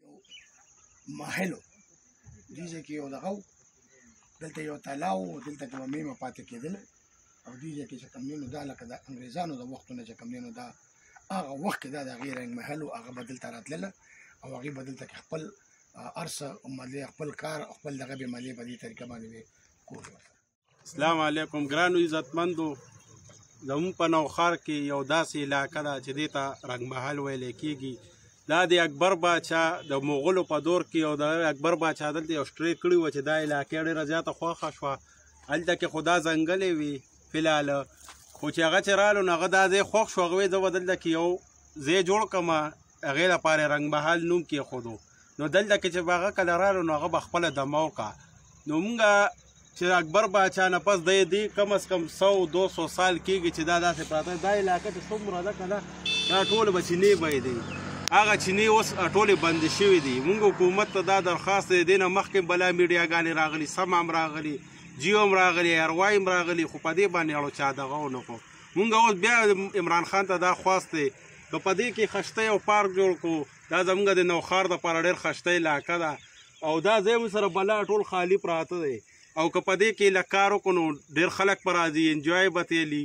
یو محلو دې ځای کې یو دغه و دلته یو تالا و دلته کومه میمه پاتې کېدله او دې ځای کې چې کوم دی نو دا لکه د انګریزانو د وختو نه چې کوم دی نو دا هغه وخت کې دا د هغې رنګ محل و هغه به دلته راتلله او هغې به دلته کې خپل هر څه ملې خپل کار خپل دغه به ملې په دې طریقه باندې کول ورته اسلام علیکم ګرانو عزتمندو زموږ په نوښار کې یو داسې علاقه ده چې دې ته رنګمحل ویل کېږي دا د اکبر باچا د مغولو په دور کې او د اکبر باچا دلته یو سټرې کړی و چې دا علاقه ډېره زیاته خوښه شوه هلته کې خو دا ځنګلې وي فلحال خو چې هغه چې رالو نو هغه دا ځای خوښ شو هغه وایي زه به دلته کې یو ځای جوړ کړم هغې لپاره یې رنګمحل نوم کېښودو نو دلته کې چې به هغه کله رالو نو هغه به خپله دمه وکړه نو مونږ چې اکبر باچا نه پس دی دی کم از کم سو دو سو سال کېږي چې دا داسې پراته دا علاقه چې څومره ده که نه دا ټول به چینې به دی هغه چینې اوس ټولې بندې شوې دي مونږ حکومت ته دا درخواست دی دی نه مخکې بلا میډیاګانې راغلي سم هم راغلي جیو هم راغلي ارواي هم راغلي خو په دې باندې اړو چا دغه ونه کړو مونږ اوس بیا عمران خان ته دا خواست دی که په دې کې خشته او پارک جوړ کړو دا زمونږ د نوښار د پاره ډېر خشته علاقه ده او دا ځای مو سره بلا ټول خالی پراته دی او که په دې کې لکارو کو نو ډېر خلک پر راځي انجوای به تیلی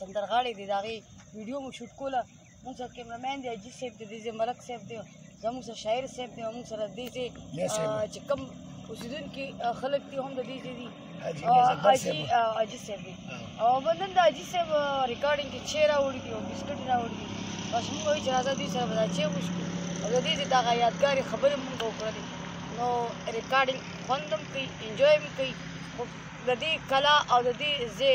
سندرغاړي دي دا غي ویډیو مو شوټ کوله مونږ سره کیمرمن دی جی صاحب دی دی ملک صاحب دی زموږ سره شاعر صاحب دی مونږ سره دی دی چې کم اوسیدونکو خلک دي هم د دې دي حاجی حاجی صاحب دی او بدن د حاجی صاحب ریکارډینګ کې چیر راوړي دي او بسکټ راوړي دي بس موږ وایي چې راځه دې سره به دا چې وشکو او د دې دې دغه یادګارې خبرې موږ وکړلې نو ریکارډینګ خوند هم کوي انجوی هم کوي خو د دې کلا او د دې ځای